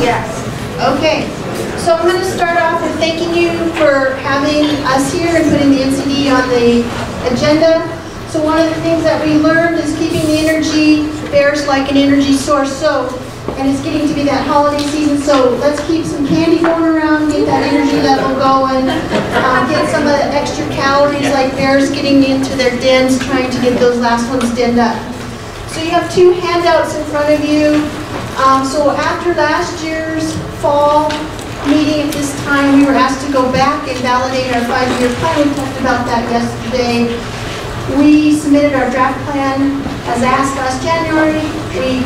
Yes. Okay. So I'm going to start off with thanking you for having us here and putting the NCD on the agenda. So one of the things that we learned is keeping the energy bears like an energy source. So, and it's getting to be that holiday season, so let's keep some candy going around, get that energy level going, um, get some of the extra calories like bears getting into their dens, trying to get those last ones denned up. So you have two handouts in front of you. Um, so after last year's fall meeting at this time, we were asked to go back and validate our five-year plan. We talked about that yesterday. We submitted our draft plan as asked last January. We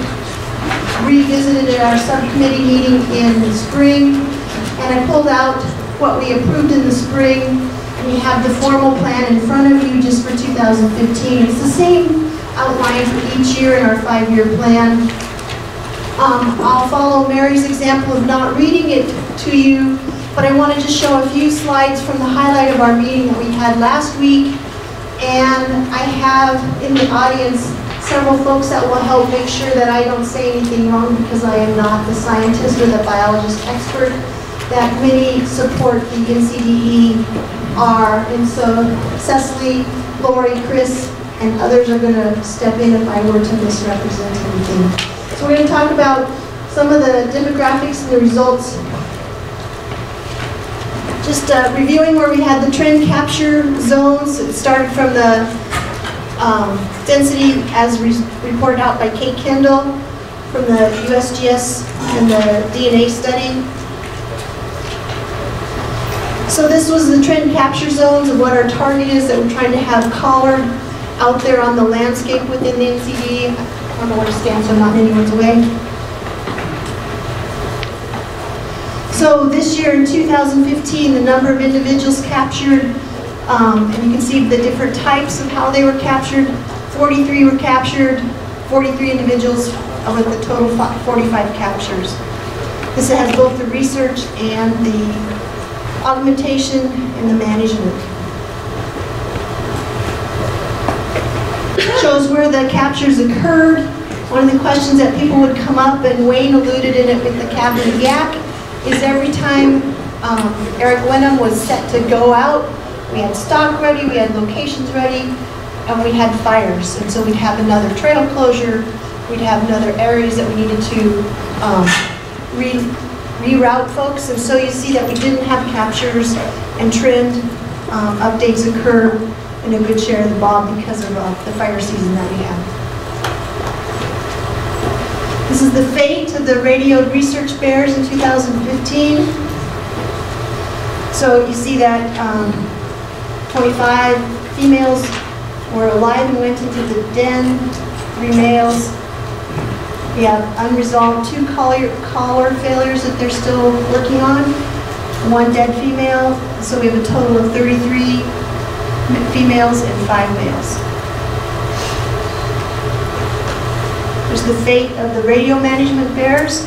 revisited it at our subcommittee meeting in the spring, and I pulled out what we approved in the spring. We have the formal plan in front of you just for 2015. It's the same outline for each year in our five-year plan. Um, I'll follow Mary's example of not reading it to you, but I wanted to show a few slides from the highlight of our meeting that we had last week. And I have in the audience several folks that will help make sure that I don't say anything wrong because I am not the scientist or the biologist expert that many support the NCDE are. And so Cecily, Lori, Chris, and others are going to step in if I were to misrepresent anything. So we're going to talk about some of the demographics and the results. Just uh, reviewing where we had the trend capture zones. It started from the um, density as re reported out by Kate Kendall from the USGS and the DNA study. So this was the trend capture zones of what our target is that we're trying to have collared out there on the landscape within the NCD. I don't know where stand so I'm not way. So this year in 2015, the number of individuals captured, um, and you can see the different types of how they were captured. 43 were captured, 43 individuals with a total 45 captures. This has both the research and the augmentation and the management. Shows where the captures occurred. One of the questions that people would come up, and Wayne alluded in it with the Cabinet Yaak, is every time um, Eric Wenum was set to go out, we had stock ready, we had locations ready, and we had fires. And so we'd have another trail closure, we'd have another areas that we needed to um, re reroute folks. And so you see that we didn't have captures and trend um, updates occur in a good share of the bog because of uh, the fire season that we had. This is the fate of the radioed research bears in 2015. So you see that um, 25 females were alive and went into the den, three males. We have unresolved two collar, collar failures that they're still working on, one dead female, so we have a total of 33 females and five males. There's the fate of the radio management bears.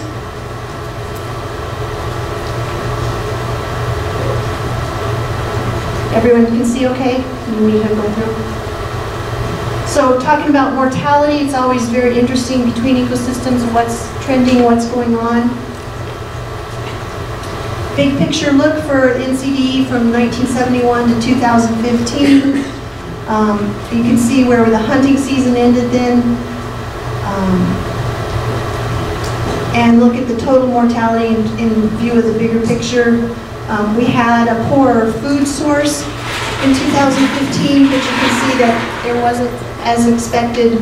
Everyone can see okay? You need to go through. So talking about mortality, it's always very interesting between ecosystems, what's trending, what's going on. Big picture look for NCD from 1971 to 2015. Um, you can see where the hunting season ended then. Um, and look at the total mortality in, in view of the bigger picture. Um, we had a poorer food source in 2015, but you can see that there wasn't as expected.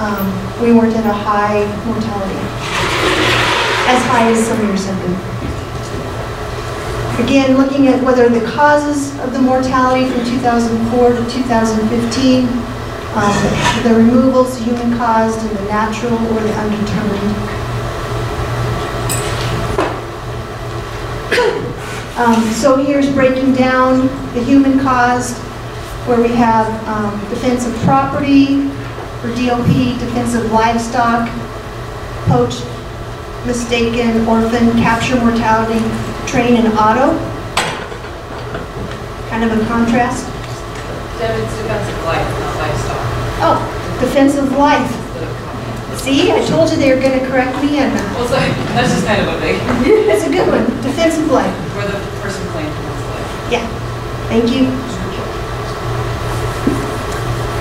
Um, we weren't at a high mortality, as high as some years have been. Again, looking at whether the causes of the mortality from 2004 to 2015, um, the removals, human caused, and the natural or the undetermined. Um, so here's breaking down the human caused, where we have um, defense of property for DOP, defense of livestock, poached, mistaken, orphan, capture mortality, train, and auto. Kind of a contrast. Defensive life, not livestock. Oh, defensive life. See, I told you they were gonna correct me and uh, Well, so, that's just kind of a big, it's a good one, defensive line. where the person was like. Yeah, thank you.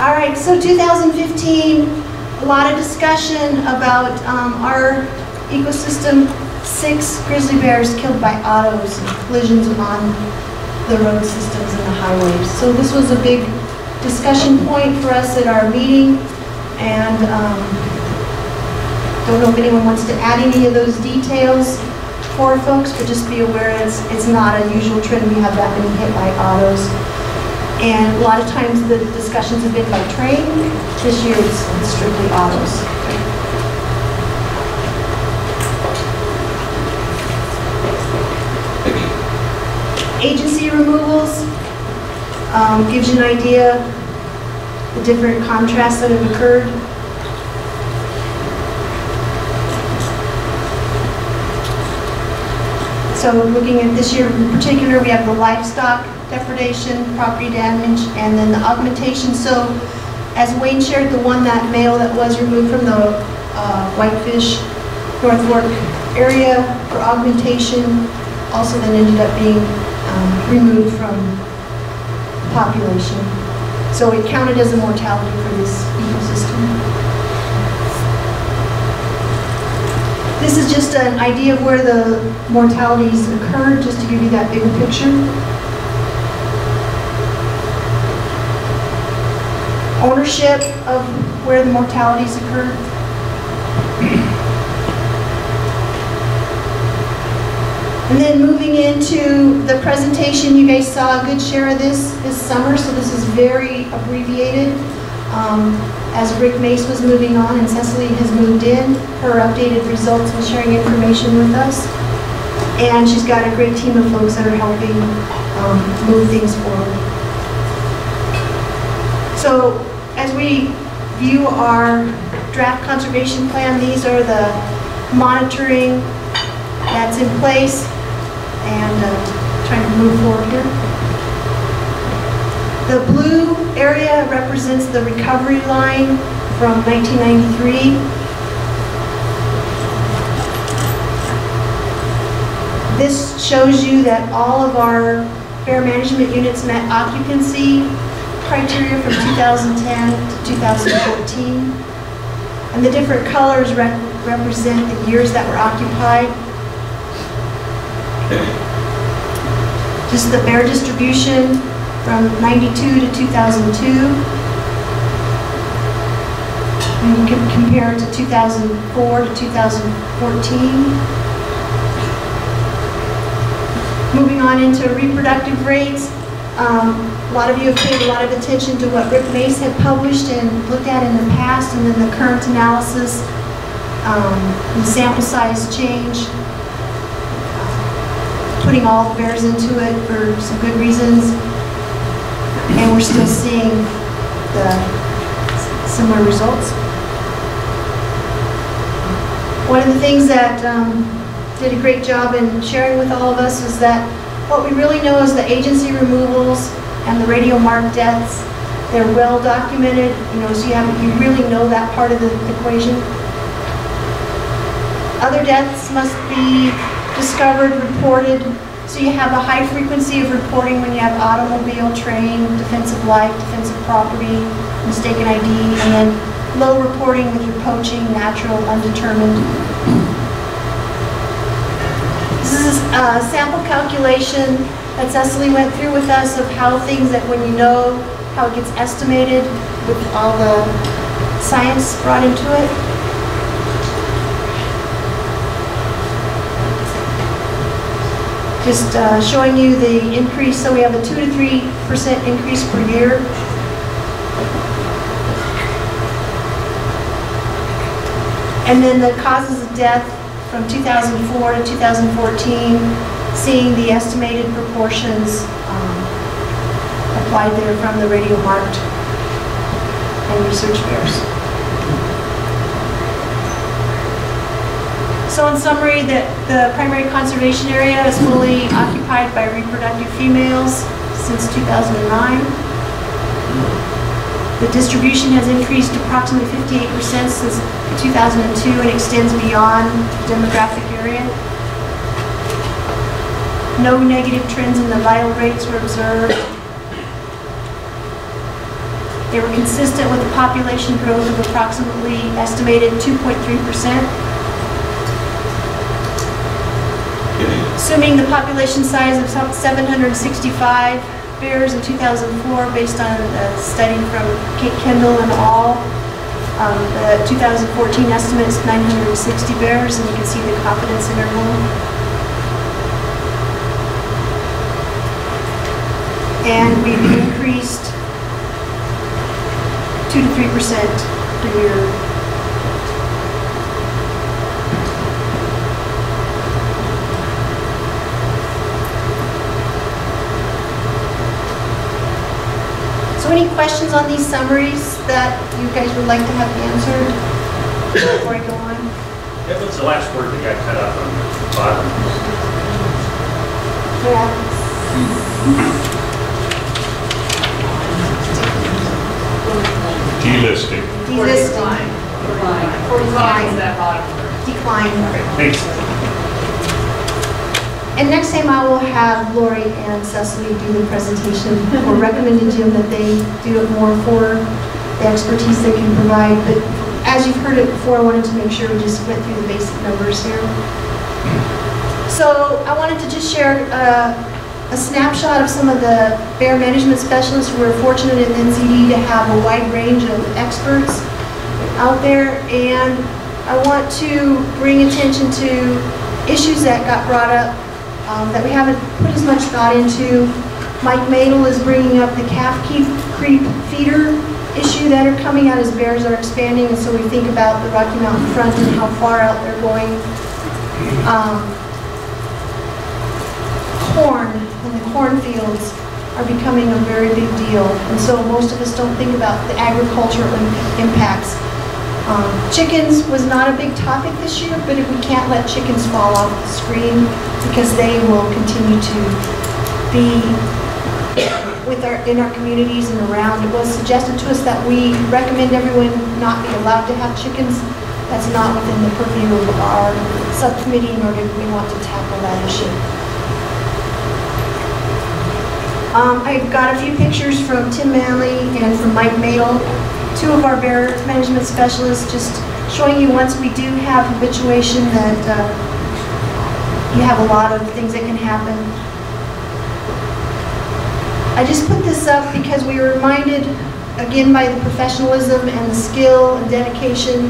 All right, so 2015, a lot of discussion about um, our ecosystem, six grizzly bears killed by autos, and collisions on the road systems and the highways. So this was a big discussion point for us at our meeting, and um, don't know if anyone wants to add any of those details for folks, but just be aware it's, it's not a usual trend we have that many hit by autos. And a lot of times the discussions have been by train, this year it's strictly autos. Agency removals, um, gives you an idea, the different contrasts that have occurred. So looking at this year in particular, we have the livestock depredation, property damage, and then the augmentation. So as Wayne shared, the one, that male that was removed from the uh, Whitefish North Fork area for augmentation, also then ended up being um, removed from population. So it counted as a mortality for this ecosystem. This is just an idea of where the mortalities occurred, just to give you that bigger picture. Ownership of where the mortalities occurred. And then moving into the presentation, you guys saw a good share of this this summer, so this is very abbreviated. Um, as Rick Mace was moving on and Cecily has moved in, her updated results and sharing information with us. And she's got a great team of folks that are helping um, move things forward. So as we view our draft conservation plan, these are the monitoring that's in place and uh, trying to move forward here. The blue area represents the recovery line from 1993. This shows you that all of our bear management units met occupancy criteria from 2010 to 2014. And the different colors rep represent the years that were occupied. Just the bear distribution from 92 to 2002. And you can compare it to 2004 to 2014. Moving on into reproductive rates, um, a lot of you have paid a lot of attention to what Rick Mace had published and looked at in the past, and then the current analysis, um, the sample size change, putting all the bears into it for some good reasons and we're still seeing the similar results. One of the things that um, did a great job in sharing with all of us is that what we really know is the agency removals and the radio mark deaths. They're well documented, you know, so you have you really know that part of the equation. Other deaths must be discovered, reported, so you have a high frequency of reporting when you have automobile, train, defensive life, defensive property, mistaken ID, and then low reporting with your poaching, natural, undetermined. This is a sample calculation that Cecily went through with us of how things that when you know how it gets estimated with all the science brought into it. Just uh, showing you the increase. So we have a 2 to 3% increase per year. And then the causes of death from 2004 to 2014, seeing the estimated proportions um, applied there from the radio marked and research bears. So in summary, that the primary conservation area is fully occupied by reproductive females since 2009. The distribution has increased approximately 58% since 2002 and extends beyond the demographic area. No negative trends in the vital rates were observed. They were consistent with the population growth of approximately estimated 2.3%. Assuming the population size of 765 bears in 2004, based on a study from Kate Kendall and all, um, the 2014 estimate is 960 bears, and you can see the confidence interval. And we've increased 2 to 3% per year. Any questions on these summaries that you guys would like to have answered before I go on? Yeah, what's the last word that got cut off on the bottom? Yeah. Delisting. Delisting, Line. Forty-five. Line is that bottom word. decline. Thanks. And next time I will have Lori and Cecily do the presentation. Or recommended Jim that they do it more for the expertise they can provide. But as you've heard it before, I wanted to make sure we just went through the basic numbers here. So I wanted to just share uh, a snapshot of some of the bear management specialists. We're fortunate in NCD to have a wide range of experts out there. And I want to bring attention to issues that got brought up um, that we haven't put as much thought into. Mike Madel is bringing up the calf keep creep feeder issue that are coming out as bears are expanding, and so we think about the Rocky Mountain front and how far out they're going. Um, corn and the cornfields are becoming a very big deal, and so most of us don't think about the agricultural impacts. Um, Chickens was not a big topic this year, but if we can't let chickens fall off the screen because they will continue to be with our, in our communities and around. It was suggested to us that we recommend everyone not be allowed to have chickens. That's not within the purview of our subcommittee, nor do we want to tackle that issue. Um, I got a few pictures from Tim Manley and from Mike Madel, two of our bear management specialists, just showing you once we do have habituation that uh, you have a lot of things that can happen. I just put this up because we were reminded, again, by the professionalism and the skill and dedication,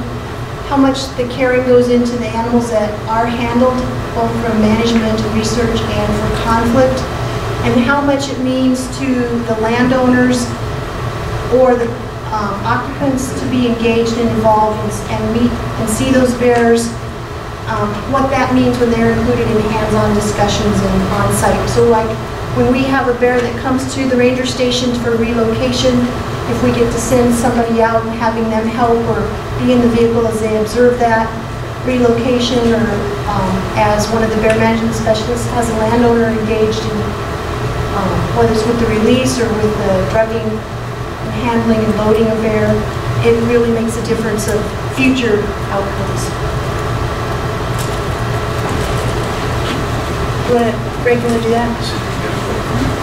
how much the caring goes into the animals that are handled, both from management and research and for conflict, and how much it means to the landowners or the um, occupants to be engaged and involved and and meet and see those bears, um, what that means when they're included in hands-on discussions and on-site. So like, when we have a bear that comes to the ranger station for relocation, if we get to send somebody out and having them help or be in the vehicle as they observe that relocation, or um, as one of the bear management specialists has a landowner engaged in, um, whether it's with the release or with the drugging handling and loading of bear, it really makes a difference of future outcomes. You want to, Greg, you want to do that?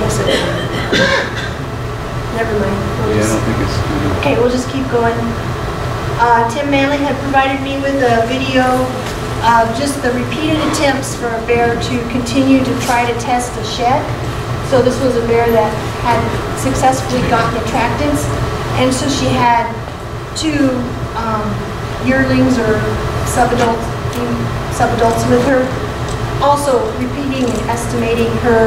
Guess it- Never mind. We'll Yeah, I just- don't think it's, Okay, we'll just keep going. Uh, Tim Manley had provided me with a video of just the repeated attempts for a bear to continue to try to test a shed. So this was a bear that had successfully gotten attractants, and so she had two um, yearlings or subadults, subadults with her, also repeating and estimating her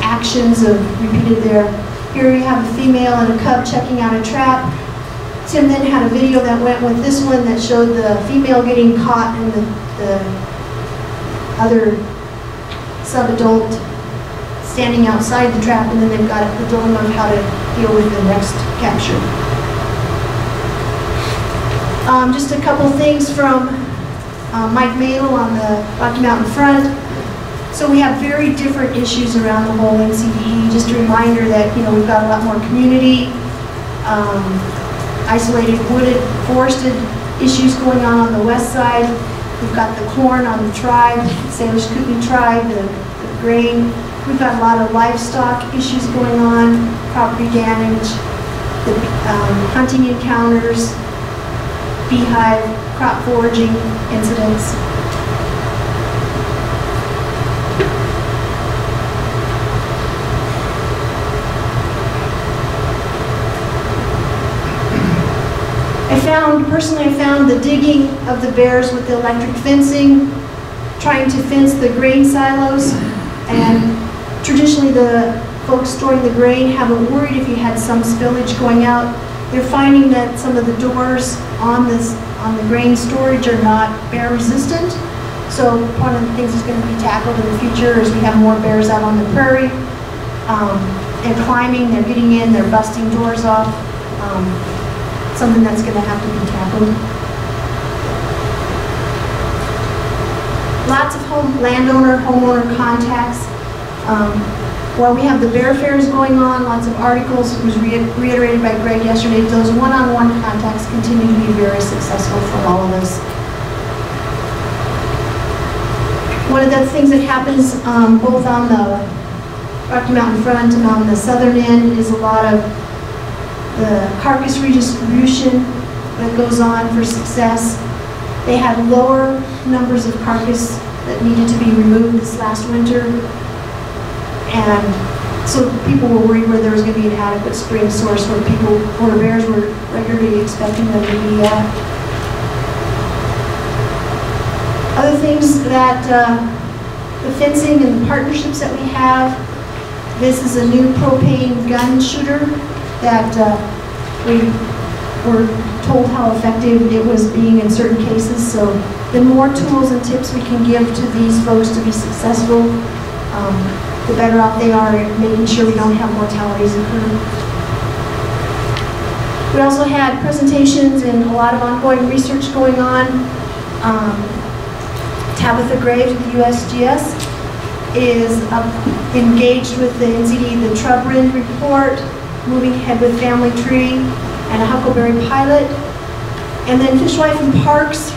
actions of repeated there. Here we have a female and a cub checking out a trap. Tim then had a video that went with this one that showed the female getting caught and the, the other subadult standing outside the trap, and then they've got the dilemma of how to deal with the next capture. Um, Just a couple things from uh, Mike Madel on the Rocky Mountain Front. So we have very different issues around the whole NCDE. Just a reminder that, you know, we've got a lot more community, um, isolated wooded, forested issues going on on the west side. We've got the corn on the tribe, Salish Kootenai tribe, the the grain. We've got a lot of livestock issues going on, property damage, the um, hunting encounters, beehive, crop foraging incidents. I found, personally, I found the digging of the bears with the electric fencing, trying to fence the grain silos, and traditionally the folks storing the grain haven't worried if you had some spillage going out. They're finding that some of the doors on this, on the grain storage are not bear resistant. So one of the things that's going to be tackled in the future is we have more bears out on the prairie. Um, They're climbing, they're getting in, they're busting doors off. Um, Something that's going to have to be tackled. Lots of home, landowner, homeowner contacts. Um, While we have the bear fairs going on, lots of articles, it was rea- reiterated by Greg yesterday, those one-on-one contacts continue to be very successful for all of us. One of the things that happens um, both on the Rocky Mountain front and on the southern end is a lot of the carcass redistribution that goes on for success. They had lower numbers of carcass that needed to be removed this last winter. And so people were worried where there was going to be an adequate spring source where people, where bears were regularly expecting them to be at. Other things that, uh, the fencing and the partnerships that we have, this is a new propane gun shooter that uh, we were told how effective it was being in certain cases. So the more tools and tips we can give to these folks to be successful, um, the better off they are at making sure we don't have mortalities occur. We also had presentations and a lot of ongoing research going on. Um, Tabitha Graves with USGS is engaged with the NCD, the Trubrin report, moving ahead with Family Tree and a Huckleberry pilot. And then Fishwife and Parks,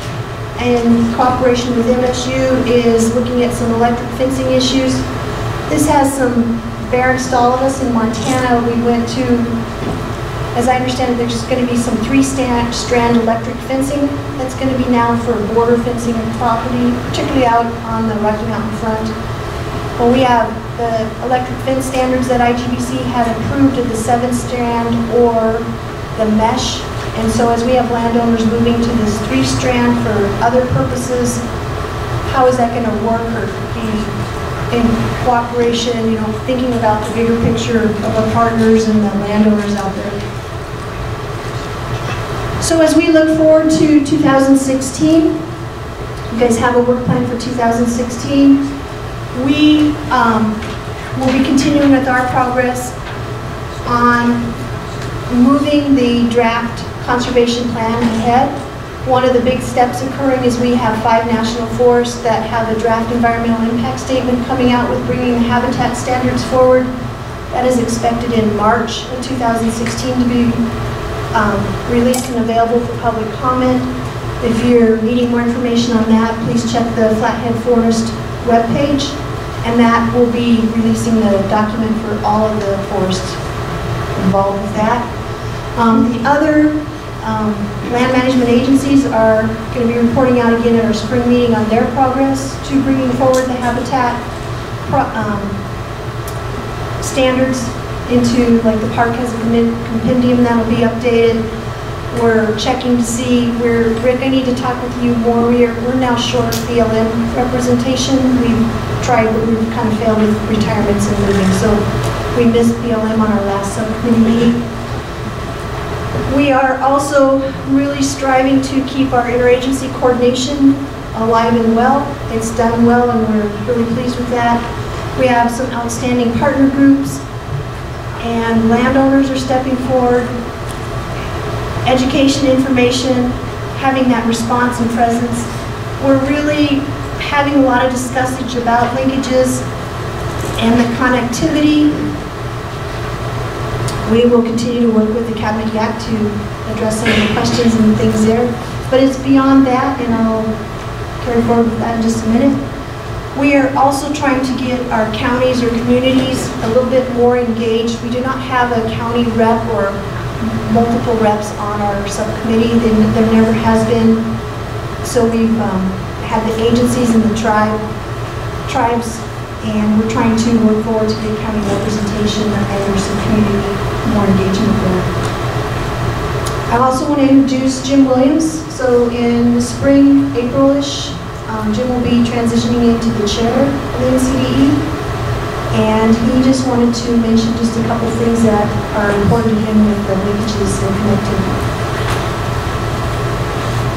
in cooperation with MSU, is looking at some electric fencing issues. This has some bear installimus of us in Montana. We went to, as I understand it, there's going to be some three-strand strand electric fencing that's going to be now for border fencing of property, particularly out on the Rocky Mountain front. Well, we have the electric fence standards that IGBC had approved of the seven strand or the mesh. And so as we have landowners moving to this three strand for other purposes, how is that going to work or be in cooperation, you know, thinking about the bigger picture of our partners and the landowners out there. So as we look forward to 2016, you guys have a work plan for 2016. We um, will be continuing with our progress on moving the draft conservation plan ahead. One of the big steps occurring is we have five national forests that have a draft environmental impact statement coming out with bringing the habitat standards forward. That is expected in March of 2016 to be um, released and available for public comment. If you're needing more information on that, please check the Flathead Forest webpage, and that will be releasing the document for all of the forests involved with that. Um, The other um, land management agencies are going to be reporting out again at our spring meeting on their progress to bringing forward the habitat um, standards into, like the park has a compendium that'll be updated. We're checking to see, we're, Rick, I need to talk with you more. We're, we're now short BLM representation. We've tried, but we've kind of failed with retirements and moving. So we missed BLM on our last subcommittee meeting. We are also really striving to keep our interagency coordination alive and well. It's done well, and we're really pleased with that. We have some outstanding partner groups, and landowners are stepping forward. Education, information, having that response and presence. We're really having a lot of discussage about linkages and the connectivity. We will continue to work with the Cabinet Yaak to address some of the questions and things there. But it's beyond that, and I'll carry forward with that in just a minute. We are also trying to get our counties or communities a little bit more engaged. We do not have a county rep or multiple reps on our subcommittee. There there never has been. So we've um, had the agencies and the tribe, tribes, and we're trying to work forward to get county representation and some community more engagement there. I also want to introduce Jim Williams. So in the spring, April-ish, um, Jim will be transitioning into the chair of the NCDE. And he just wanted to mention just a couple things that are important to him with the linkages and connectivity.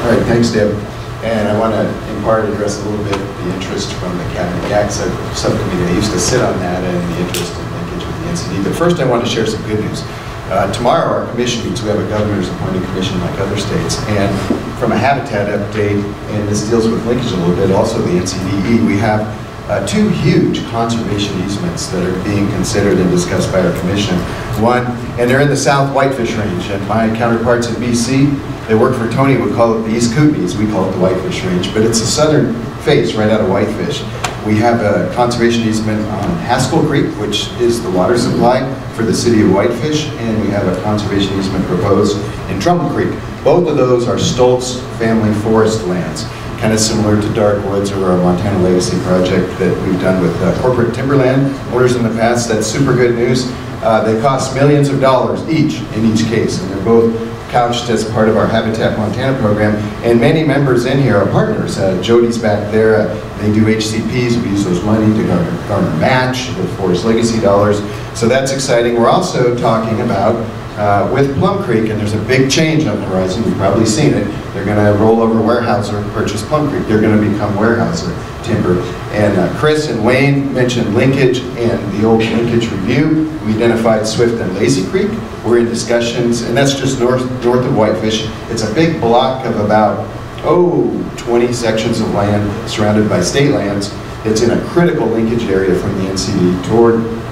All right, thanks, Deb. And I want to in part address a little bit the interest from the Cabinet Yaak Subcommittee. I used to sit on that and the interest in linkage with the NCD. But first, I want to share some good news. Uh, Tomorrow, our commission meets. We have a governor's appointed commission like other states. And from a habitat update, and this deals with linkage a little bit, also the NCDE, we have uh, two huge conservation easements that are being considered and discussed by our commission. One, and they're in the South Whitefish Range, and my counterparts in BC, they work for Tony, would call it the East Kootenays, we call it the Whitefish Range, but it's the southern face right out of Whitefish. We have a conservation easement on Haskell Creek, which is the water supply for the city of Whitefish, and we have a conservation easement proposed in Trumbull Creek. Both of those are Stoltze family forest lands kind of similar to Darkwoods or our Montana Legacy project that we've done with uh, corporate timberland owners in the past. That's super good news. Uh, They cost millions of dollars each in each case, and they're both couched as part of our Habitat Montana program. And many members in here are partners. Uh, Jody's back there, uh, they do HCPs, we use those money to garner garner match with Forest Legacy dollars. So that's exciting. We're also talking about uh, with Plum Creek, and there's a big change on the horizon, you've probably seen it. They're gonna roll over Weyerhaeuser, purchase Plum Creek, they're gonna become Weyerhaeuser Timber. And uh, Chris and Wayne mentioned linkage and the old linkage review. We identified Swift and Lazy Creek. We're in discussions, and that's just north, north of Whitefish. It's a big block of about, oh, 20 sections of land surrounded by state lands. It's in a critical linkage area from the NCD toward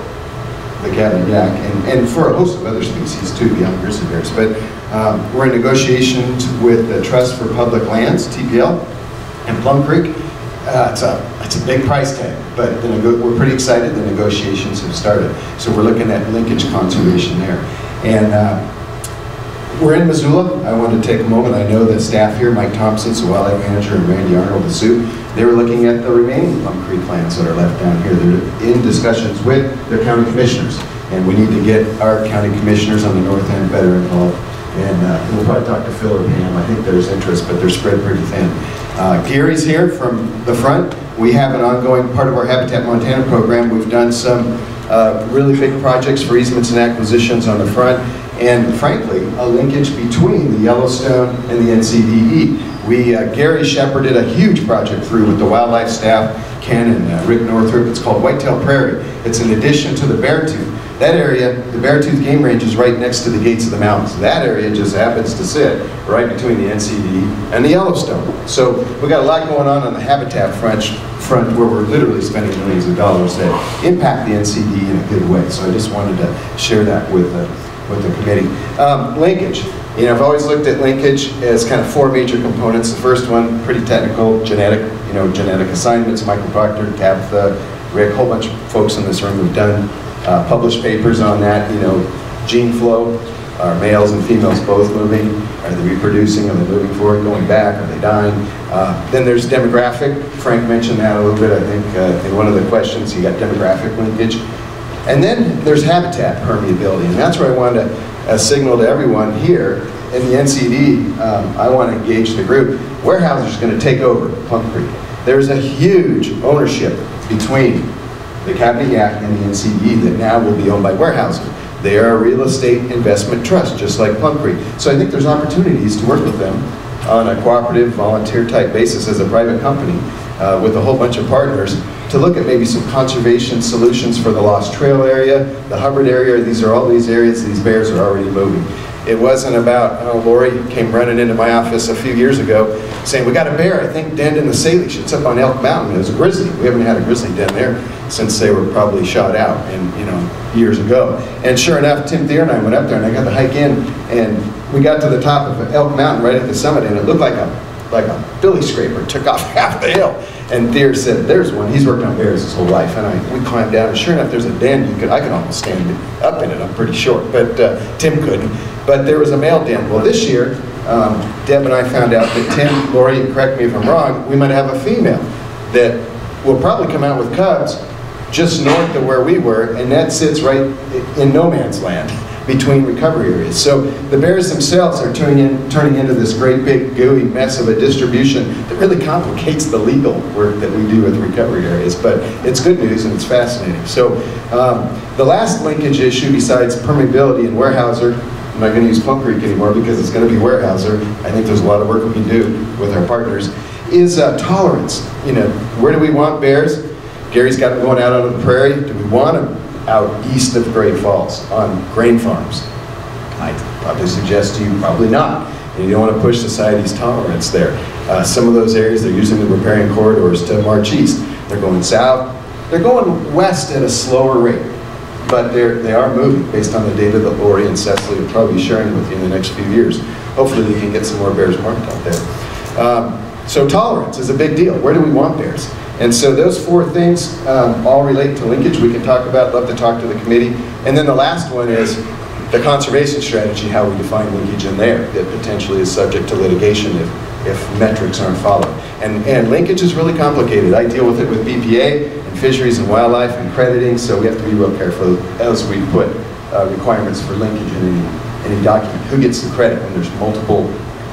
the Cabinet Yaak, and, and for a host of other species too, beyond grizzly bears. But um, we're in negotiations with the Trust for Public Lands, TPL, and Plum Creek. Uh, it's a, it's a big price tag, but we're pretty excited, the negotiations have started. So we're looking at linkage conservation there. And uh, we're in Missoula. I wanted to take a moment. I know that staff here, Mike Thompson, wildlife manager, and Randy Arnold, the Sioux, they were looking at the remaining Plum Creek that are left down here. They're in discussions with their county commissioners. And we need to get our county commissioners on the north end better involved. And uh, we'll probably talk to Phil or Pam. I think there's interest, but they're spread pretty thin. Uh, Gary's here from the front. We have an ongoing part of our Habitat Montana program. We've done some uh, really big projects for easements and acquisitions on the front, and frankly, a linkage between the Yellowstone and the NCDE. We, uh, Gary shepherded a huge project through with the wildlife staff, Ken and uh, Rick Northrup. It's called Whitetail Prairie. It's an addition to the Beartooth. That area, the Beartooth Game Range is right next to the gates of the mountains. That area just happens to sit right between the NCD and the Yellowstone. So we've got a lot going on on the habitat front, front where we're literally spending millions of dollars that impact the NCD in a good way. So I just wanted to share that with, uh, with the committee. Um, linkage. You know, I've always looked at linkage as kind of four major components. The first one, pretty technical, genetic, you know, genetic assignments. Michael Proctor, Tabitha, Rick, a whole bunch of folks in this room have done uh, published papers on that, you know, gene flow, are males and females both moving? Are they reproducing? Are they moving forward, going back? Are they dying? Uh, then there's demographic. Frank mentioned that a little bit, I think, uh, in one of the questions. You got demographic linkage. And then there's habitat permeability, and that's where I wanted to uh, signal to everyone here in the NCD, um, I want to engage the group. Weyerhaeuser is going to take over Plum Creek. There's a huge ownership between the Cabinet Yaak and the NCD that now will be owned by Weyerhaeuser. They are a real estate investment trust, just like Plum Creek. So I think there's opportunities to work with them on a cooperative, volunteer type basis as a private company uh, with a whole bunch of partners to look at maybe some conservation solutions for the Lost Trail area, the Hubbard area. These are all these areas, these bears are already moving. It wasn't about, oh, Lori came running into my office a few years ago saying, we got a bear, I think, denned in the Salish. It's up on Elk Mountain. It was a grizzly. We haven't had a grizzly den there since they were probably shot out in, you know, years ago. And sure enough, Tim Thier and I went up there and I got to hike in and we got to the top of Elk Mountain right at the summit and it looked like a, like a billy scraper took off half the hill. And Thier said, there's one. He's worked on bears his whole life. And I, we climbed down, and sure enough, there's a den. You could, I could almost stand up in it. I'm pretty short, but uh, Tim couldn't. But there was a male den. Well, this year, um, Deb and I found out that Tim, Lori, correct me if I'm wrong, we might have a female that will probably come out with cubs just north of where we were, and that sits right in no man's land between recovery areas. So the bears themselves are turning, in, turning into this great big gooey mess of a distribution that really complicates the legal work that we do with recovery areas. But it's good news and it's fascinating. So um, the last linkage issue besides permeability and Weyerhaeuser, I'm not going to use Plum Creek anymore because it's going to be Weyerhaeuser. I think there's a lot of work we can do with our partners, is uh, tolerance. You know, where do we want bears? Gary's got them going out on the prairie. Do we want them out east of Great Falls on grain farms? I'd probably suggest to you probably not. And you don't want to push society's tolerance there. Uh, some of those areas, they're using the riparian corridors to march east. They're going south. They're going west at a slower rate. But they're, they are moving based on the data that Lori and Cecily will probably be sharing with you in the next few years. Hopefully we can get some more bears marked out there. Um, so tolerance is a big deal. Where do we want bears? And so those four things um, all relate to linkage. We can talk about, love to talk to the committee. And then the last one is the conservation strategy, how we define linkage in there that potentially is subject to litigation if, if metrics aren't followed. And, and linkage is really complicated. I deal with it with BPA and fisheries and wildlife and crediting, so we have to be real careful as we put uh, requirements for linkage in any, any document. Who gets the credit when there's multiple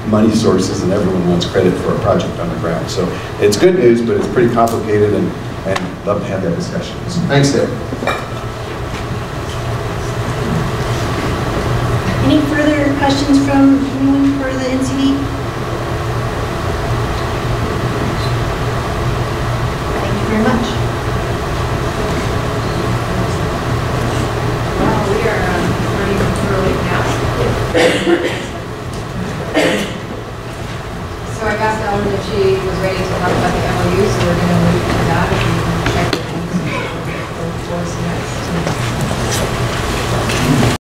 money sources and everyone wants credit for a project on the ground. So it's good news, but it's pretty complicated and, and love to have that discussion. So thanks, Dave. Any further questions from anyone